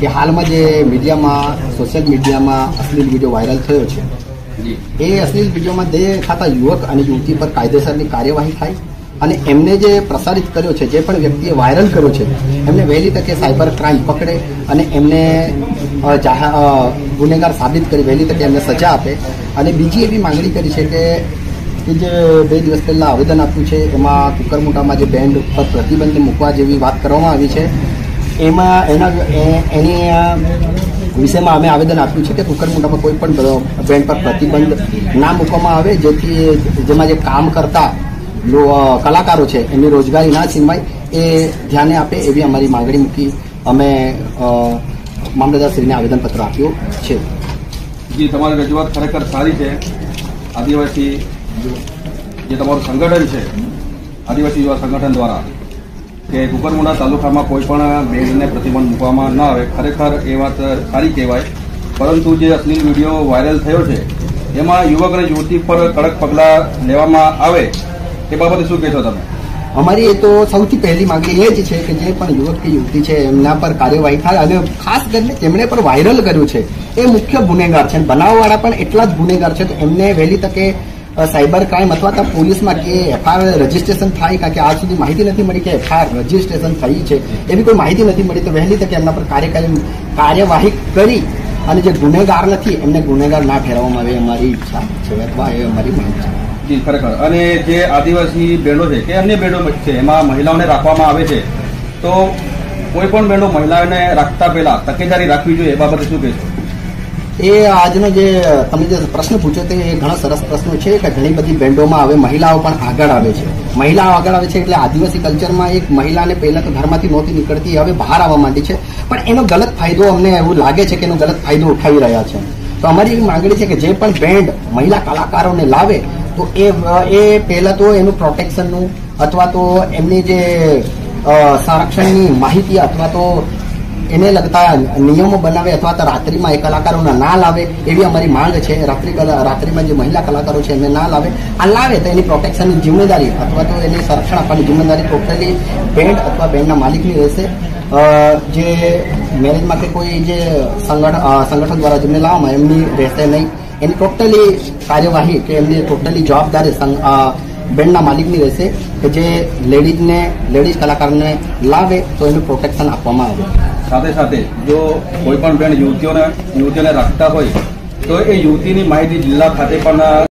કે હાલમાં જે મીડિયામાં સોશિયલ મીડિયામાં અશ્લીલ વીડિયો વાયરલ થયો છે એ અશ્લીલ વિડીયોમાં દેહ ખાતા યુવક અને યુવતી પર કાયદેસરની કાર્યવાહી થાય અને એમને જે પ્રસારિત કર્યો છે જે પણ વ્યક્તિએ વાયરલ કર્યો છે એમને વહેલી તકે સાયબર ક્રાઇમ પકડે અને એમને ગુનેગાર સાબિત કરી વહેલી તકે એમને સજા આપે. અને બીજી એવી માંગણી કરી છે કે કે જે બે દિવસ પહેલાં આવેદન આપ્યું છે એમાં કુકરમુટામાં જે બેન્ડ પર પ્રતિબંધ મૂકવા જેવી વાત કરવામાં આવી છે એમાં એના એની વિષયમાં અમે આવેદન આપ્યું છે કે કુકરમુંડામાં કોઈ પણ બ્રેન્ડ પર પ્રતિબંધ ના મૂકવામાં આવે, જેથી જેમાં જે કામ કરતા કલાકારો છે, એમની રોજગારી ના છીનવાય, એ ધ્યાને આપે એવી અમારી માંગણી મૂકી અમે મામલતદારશ્રીને આવેદનપત્ર આપ્યું છે. જે, તમારી રજૂઆત ખરેખર સારી છે. આદિવાસી જે તમારું સંગઠન છે, આદિવાસી યુવા સંગઠન દ્વારા કે કુકરમુંડા તાલુકામાં કોઈ પણ બેનને પ્રતિબંધ મૂકવામાં ન આવે, ખરેખર એ વાત સારી કહેવાય. પરંતુ જે અશ્લીલ વીડિયો વાયરલ થયો છે, એમાં યુવક અને યુવતી પર કડક પગલાં લેવામાં આવે, એ બાબતે શું કહેશો તમે? અમારી એ તો સૌથી પહેલી માંગણી એ જ છે કે જે પણ યુવક કે યુવતી છે, એમના પર કાર્યવાહી થાય અને ખાસ કરીને તેમણે પર વાયરલ કર્યું છે, એ મુખ્ય ગુનેગાર છે. બનાવવાળા પણ એટલા જ ગુનેગાર છે, તો એમને વહેલી તકે સાયબર ક્રાઇમ અથવા તો પોલીસમાં કે એફઆઈઆર રજીસ્ટ્રેશન થાય કારણ કે આજ સુધી માહિતી નથી મળી કે એફઆઈઆર રજીસ્ટ્રેશન થઈ છે, એવી કોઈ માહિતી નથી મળી તો વહેલી તકે એમના પર કાર્યકારી કાર્યવાહી કરી અને જે ગુનેગાર નથી, એમને ગુનેગાર ના ઠેરવવામાં આવે, એ અમારી ઈચ્છા છે અથવા એ અમારી માંગ છે. ખરેખર. અને જે આદિવાસી બેડો છે, કે અન્ય બેડો છે, એમાં મહિલાઓને રાખવામાં આવે છે, તો કોઈ પણ બેડો મહિલાઓને રાખતા પહેલા તકેદારી રાખવી જોઈએ, એ બાબતે શું કહેશો? એ આજનો જે તમે જે પ્રશ્ન પૂછ્યો તે એ ઘણો સરસ પ્રશ્ન છે કે ઘણી બધી બેન્ડોમાં હવે મહિલાઓ પણ આગળ આવે છે. મહિલાઓ આગળ આવે છે એટલે આદિવાસી કલ્ચરમાં એક મહિલાને પહેલા તો ઘરમાંથી નહોતી નીકળતી, હવે બહાર આવવા માંડી છે. પણ એનો ગલત ફાયદો અમને એવું લાગે છે કે એનો ગલત ફાયદો ઉઠાવી રહ્યા છે. તો અમારી એવી માંગણી છે કે જે પણ બેન્ડ મહિલા કલાકારોને લાવે, તો એ એ પહેલા તો એનું પ્રોટેક્શનનું અથવા તો એમની જે સંરક્ષણની માહિતી અથવા તો એને લગતા નિયમો બનાવે અથવા તો રાત્રિમાં એ કલાકારોને ના લાવે, એવી અમારી માંગ છે. રાત્રિ રાત્રિમાં જે મહિલા કલાકારો છે એમને ના લાવે. આ લાવે તો એની પ્રોટેક્શનની જિમ્મેદારી અથવા તો એને સંરક્ષણ આપવાની જિમ્મેદારી ટોટલી બેન્ડ અથવા બેન્ડના માલિકની રહેશે. જે મેરેજમાં કે કોઈ જે સંગઠન સંગઠન દ્વારા જેમને લાવવામાં એમની રહેશે નહીં. એની ટોટલી કાર્યવાહી કે એમની ટોટલી જવાબદારી બેન્ડના માલિકની રહેશે કે જે લેડીઝને, લેડીઝ કલાકારને લાવે તો એનું પ્રોટેક્શન આપવામાં આવે. સાથે સાથે જો કોઈ પણ બેન્ડ યુવતીઓને યુવતીઓને રાખતા હોય, તો એ યુવતીની માહિતી જિલ્લા ખાતે પણ